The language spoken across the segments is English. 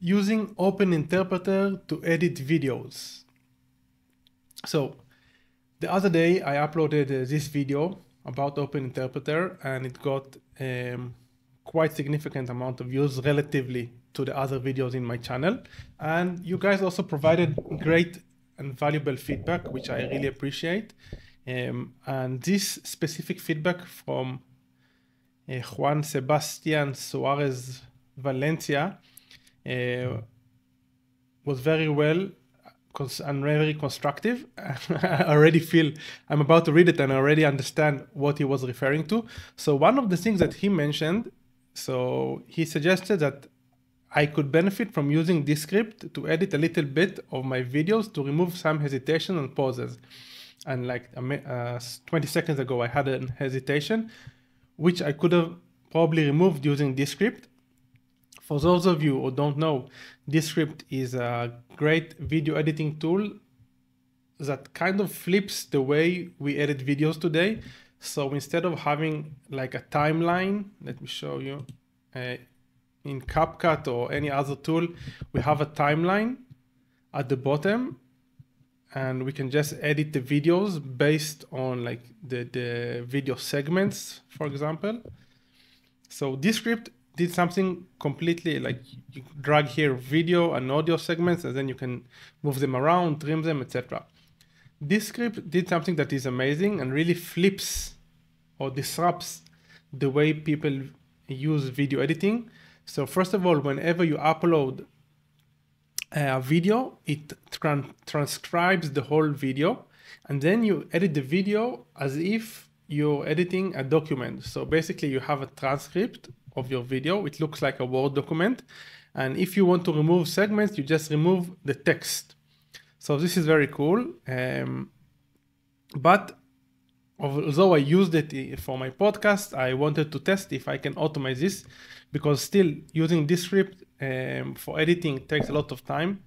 using Open Interpreter to edit videos. So the other day I uploaded uh, this video about Open Interpreter and it got um, quite significant amount of views relatively to the other videos in my channel. And you guys also provided great and valuable feedback, which I really appreciate. Um, and this specific feedback from uh, Juan Sebastian Suarez Valencia uh, was very well and very constructive. I already feel I'm about to read it and I already understand what he was referring to. So one of the things that he mentioned, so he suggested that I could benefit from using Descript to edit a little bit of my videos to remove some hesitation and pauses. And like uh, 20 seconds ago, I had a hesitation, which I could have probably removed using Descript. For those of you who don't know, Descript is a great video editing tool that kind of flips the way we edit videos today. So instead of having like a timeline, let me show you, uh, in CapCut or any other tool, we have a timeline at the bottom and we can just edit the videos based on like the, the video segments, for example. So Descript did something completely like you drag here video and audio segments and then you can move them around, trim them, etc. Descript did something that is amazing and really flips or disrupts the way people use video editing. So first of all, whenever you upload uh, a video, it tran transcribes the whole video and then you edit the video as if you're editing a document. So basically you have a transcript of your video. It looks like a Word document. And if you want to remove segments, you just remove the text. So this is very cool. Um, but although I used it for my podcast, I wanted to test if I can automate this because still using Descript um, for editing takes a lot of time.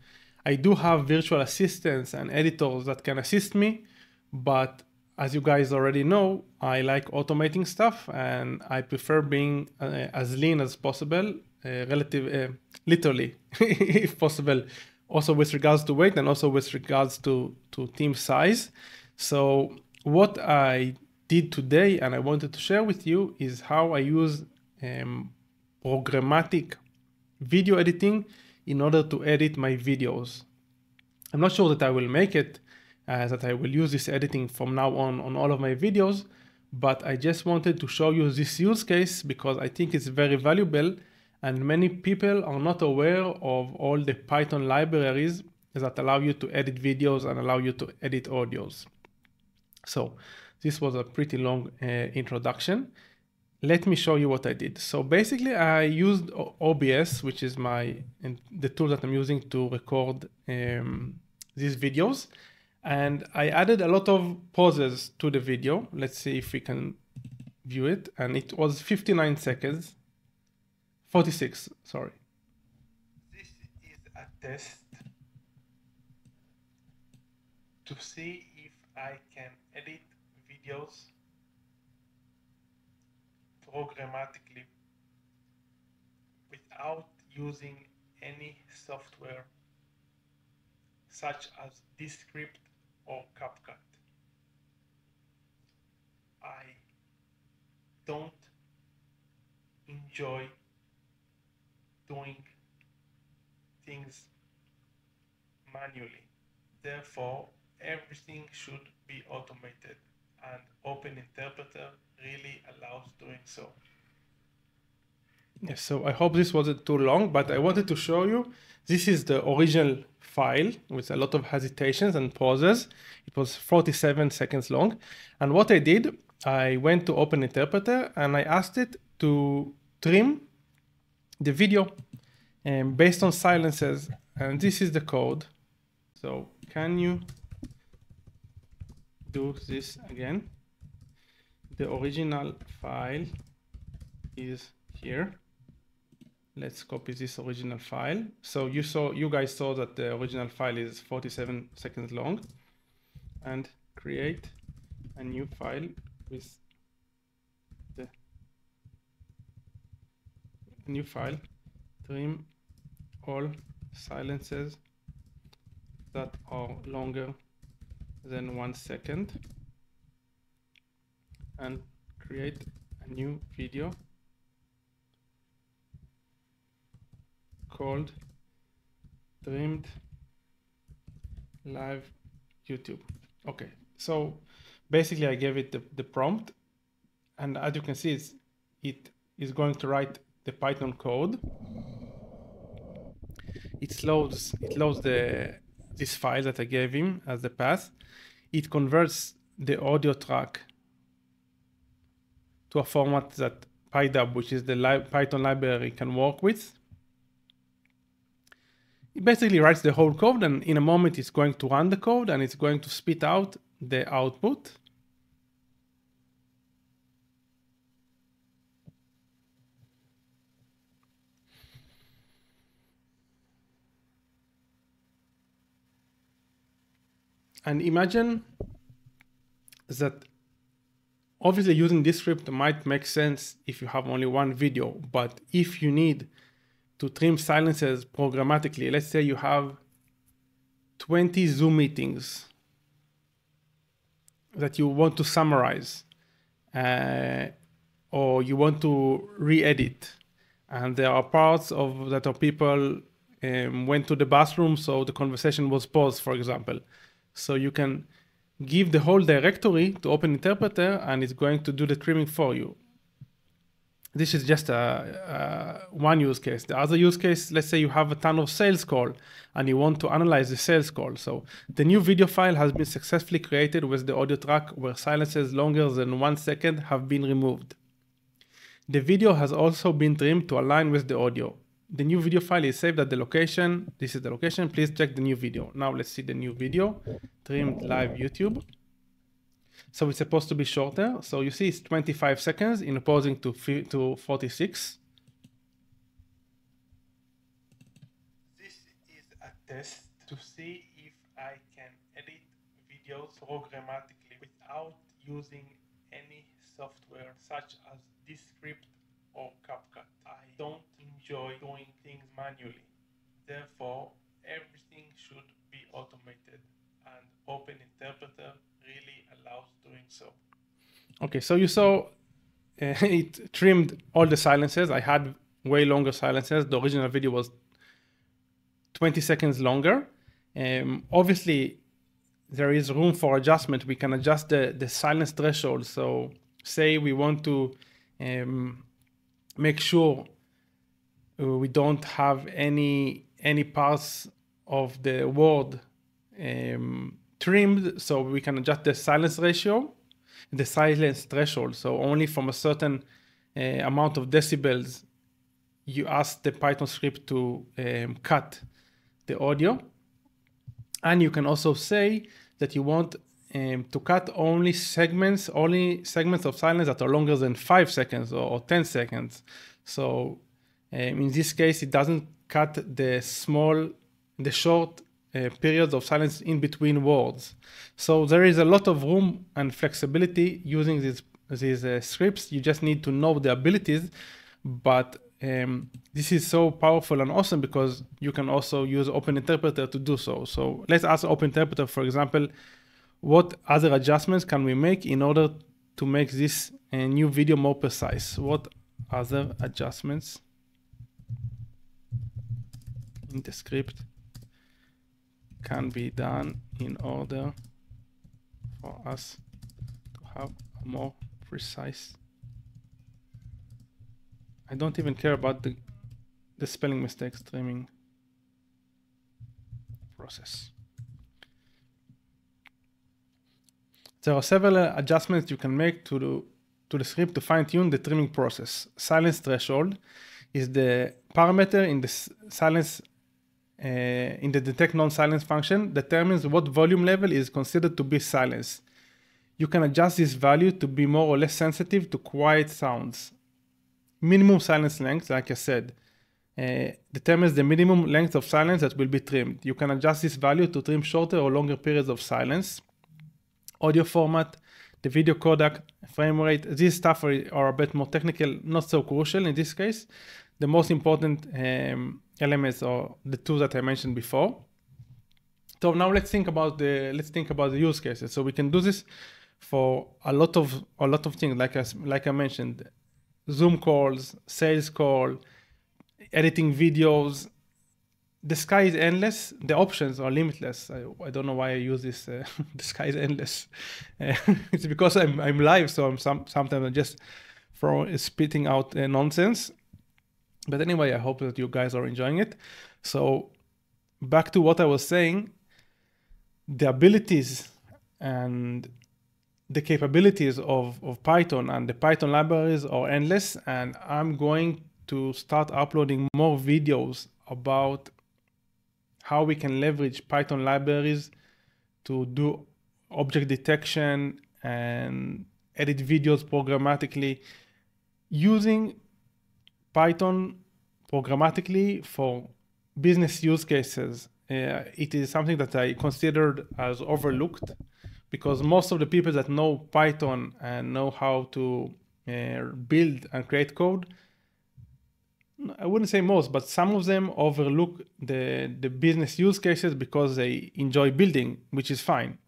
I do have virtual assistants and editors that can assist me, but as you guys already know, I like automating stuff and I prefer being uh, as lean as possible, uh, relative, uh, literally, if possible, also with regards to weight and also with regards to, to team size. So what I did today and I wanted to share with you is how I use um, programmatic video editing in order to edit my videos. I'm not sure that I will make it uh, that I will use this editing from now on on all of my videos, but I just wanted to show you this use case because I think it's very valuable and many people are not aware of all the Python libraries that allow you to edit videos and allow you to edit audios. So this was a pretty long uh, introduction. Let me show you what I did. So basically I used OBS, which is my the tool that I'm using to record um, these videos and I added a lot of pauses to the video. Let's see if we can view it. And it was 59 seconds, 46, sorry. This is a test to see if I can edit videos programmatically without using any software such as Descript or CapCut. I don't enjoy doing things manually. Therefore, everything should be automated and Open Interpreter really allows doing so. Yes, so I hope this wasn't too long, but I wanted to show you this is the original file with a lot of hesitations and pauses. It was 47 seconds long. And what I did, I went to Open Interpreter and I asked it to trim the video um, based on silences. And this is the code. So can you do this again? The original file is here let's copy this original file. So you saw, you guys saw that the original file is 47 seconds long. And create a new file with the new file. Trim all silences that are longer than one second. And create a new video called trimmed live YouTube. Okay, so basically I gave it the, the prompt and as you can see it is going to write the Python code. It loads, it loads the this file that I gave him as the path. It converts the audio track to a format that PyDub, which is the li Python library, can work with. Basically writes the whole code and in a moment it's going to run the code and it's going to spit out the output. And imagine that obviously using Descript might make sense if you have only one video, but if you need to trim silences programmatically, let's say you have 20 Zoom meetings that you want to summarize, uh, or you want to re-edit, and there are parts of that are people um, went to the bathroom, so the conversation was paused, for example. So you can give the whole directory to Open Interpreter and it's going to do the trimming for you. This is just a, a, one use case. The other use case, let's say you have a ton of sales call and you want to analyze the sales call. So the new video file has been successfully created with the audio track where silences longer than one second have been removed. The video has also been trimmed to align with the audio the new video file is saved at the location. This is the location. Please check the new video. Now let's see the new video, trimmed live YouTube. So it's supposed to be shorter. So you see it's 25 seconds in opposing to, to 46. This is a test to see if I can edit videos programmatically without using any software such as Descript or CapCut. I don't enjoy doing things manually. Therefore, everything should be automated and Open Interpreter really allows doing so. Okay, so you saw uh, it trimmed all the silences. I had way longer silences. The original video was 20 seconds longer. Um, obviously, there is room for adjustment. We can adjust the, the silence threshold. So say we want to um, make sure uh, we don't have any any parts of the word um, trimmed, so we can adjust the silence ratio, the silence threshold. So only from a certain uh, amount of decibels, you ask the Python script to um, cut the audio, and you can also say that you want um, to cut only segments, only segments of silence that are longer than five seconds or, or 10 seconds. So um, in this case, it doesn't cut the small, the short uh, periods of silence in between words. So there is a lot of room and flexibility using these these uh, scripts. You just need to know the abilities, but um, this is so powerful and awesome because you can also use Open Interpreter to do so. So let's ask Open Interpreter, for example, what other adjustments can we make in order to make this uh, new video more precise? What other adjustments in the script can be done in order for us to have a more precise I don't even care about the the spelling mistakes trimming process. There are several adjustments you can make to the, to the script to fine tune the trimming process. Silence threshold is the parameter in the silence uh, in the detect non-silence function determines what volume level is considered to be silence. You can adjust this value to be more or less sensitive to quiet sounds. Minimum silence length, like I said, uh, determines the minimum length of silence that will be trimmed. You can adjust this value to trim shorter or longer periods of silence audio format, the video codec, frame rate. These stuff are, are a bit more technical, not so crucial in this case. The most important um, LMS or the two that I mentioned before. So now let's think about the let's think about the use cases. So we can do this for a lot of a lot of things, like I, like I mentioned, Zoom calls, sales call, editing videos. The sky is endless. The options are limitless. I, I don't know why I use this. Uh, the sky is endless. Uh, it's because I'm I'm live, so I'm some sometimes I'm just from spitting out uh, nonsense. But anyway, I hope that you guys are enjoying it. So back to what I was saying, the abilities and the capabilities of, of Python and the Python libraries are endless. And I'm going to start uploading more videos about how we can leverage Python libraries to do object detection and edit videos programmatically using Python programmatically for business use cases. Uh, it is something that I considered as overlooked because most of the people that know Python and know how to uh, build and create code, I wouldn't say most, but some of them overlook the, the business use cases because they enjoy building, which is fine.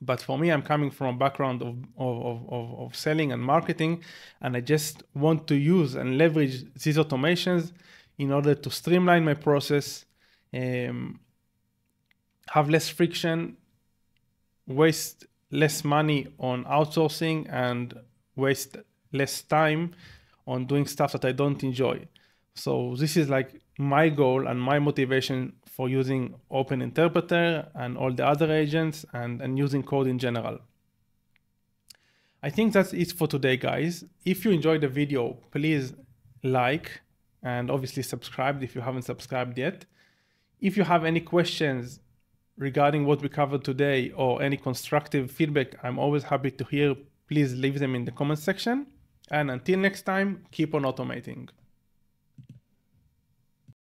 But for me, I'm coming from a background of, of, of, of selling and marketing, and I just want to use and leverage these automations in order to streamline my process, um, have less friction, waste less money on outsourcing, and waste less time on doing stuff that I don't enjoy. So this is like my goal and my motivation for using Open Interpreter and all the other agents and, and using code in general. I think that's it for today, guys. If you enjoyed the video, please like and obviously subscribe if you haven't subscribed yet. If you have any questions regarding what we covered today or any constructive feedback, I'm always happy to hear. Please leave them in the comment section. And until next time, keep on automating.